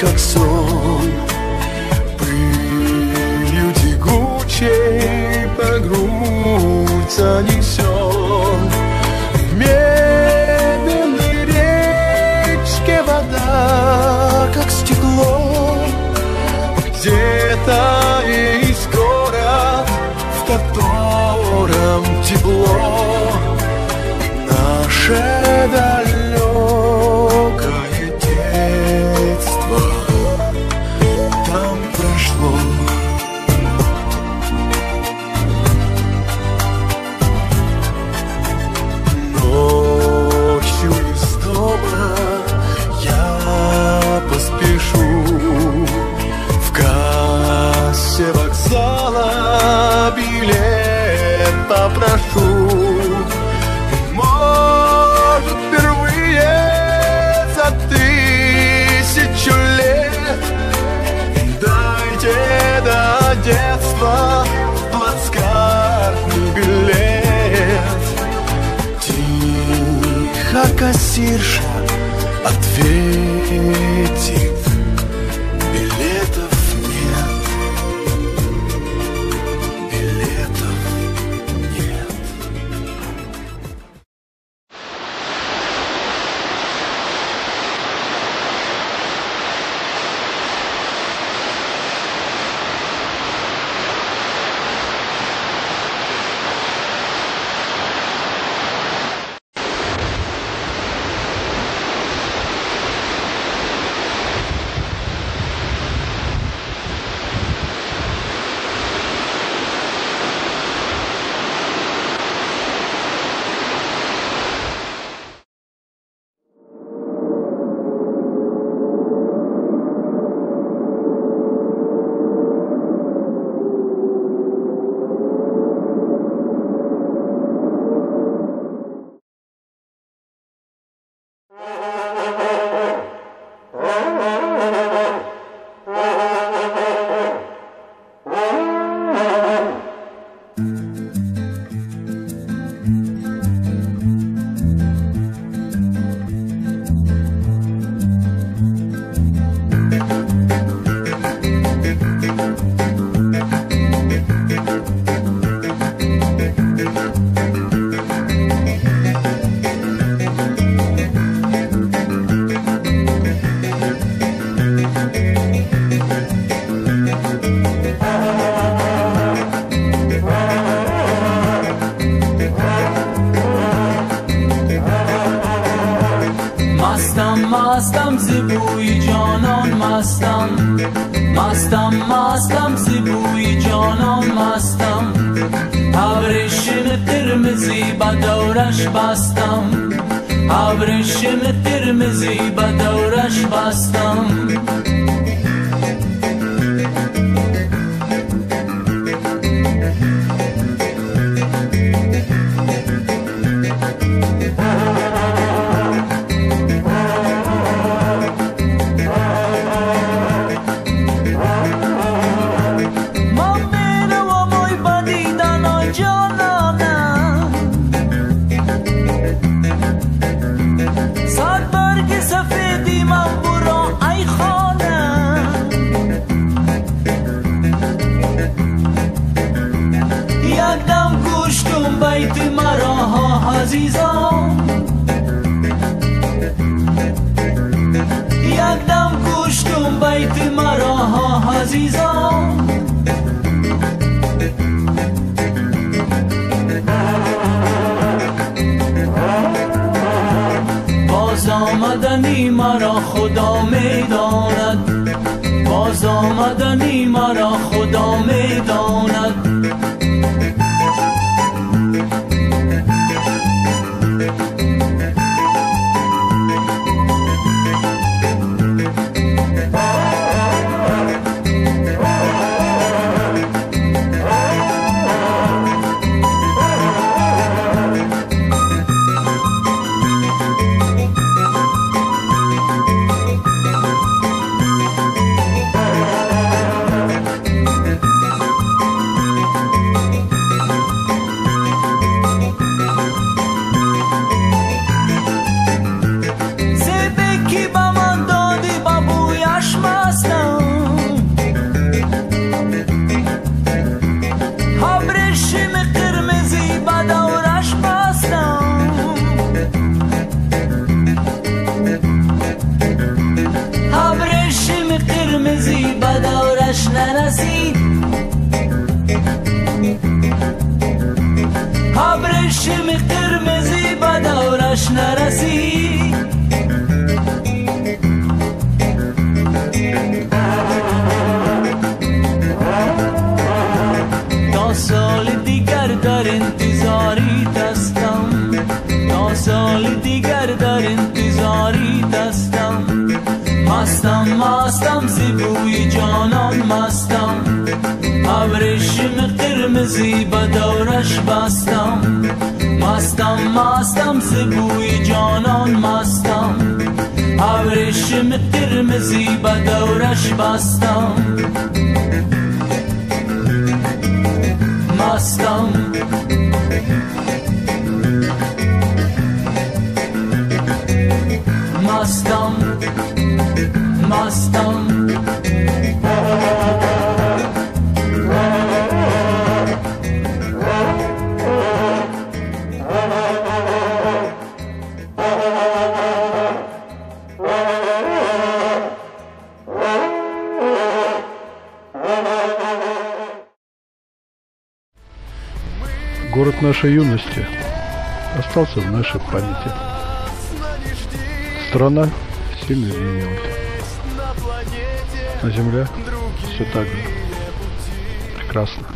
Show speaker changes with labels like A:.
A: как сон. Пылью тягучей по грудь занесен В медленной речке вода, как стекло. Где-то есть город, в котором тепло. Наше далекое кассирша, ответи!
B: مستم زبوی جانان مستم. مستم مستم زبوی جانان مستم. ابریشم قرمزی با دورش بستم. ابریشم قرمزی با دورش بستم. بیت مرا ها عزیزم باز آمدنی مرا خدا می‌داند. باز آمدنی مرا خدا می‌داند. ابرشم قرمزی به دورش نرسید تا سال دیگر در انتظاری دستم تا سال دیگر در انتظاری دستم مستم مستم زیبوی جانان مستم ابرشم قرمزی به دورش بستم مستم مستم زیبوی جانان مستم ابرشم قرمزی به دورش بستم مستم مستم مستم
C: Город нашей юности остался в нашей памяти. Страна сильно изменилась. А земля все так же. Прекрасно.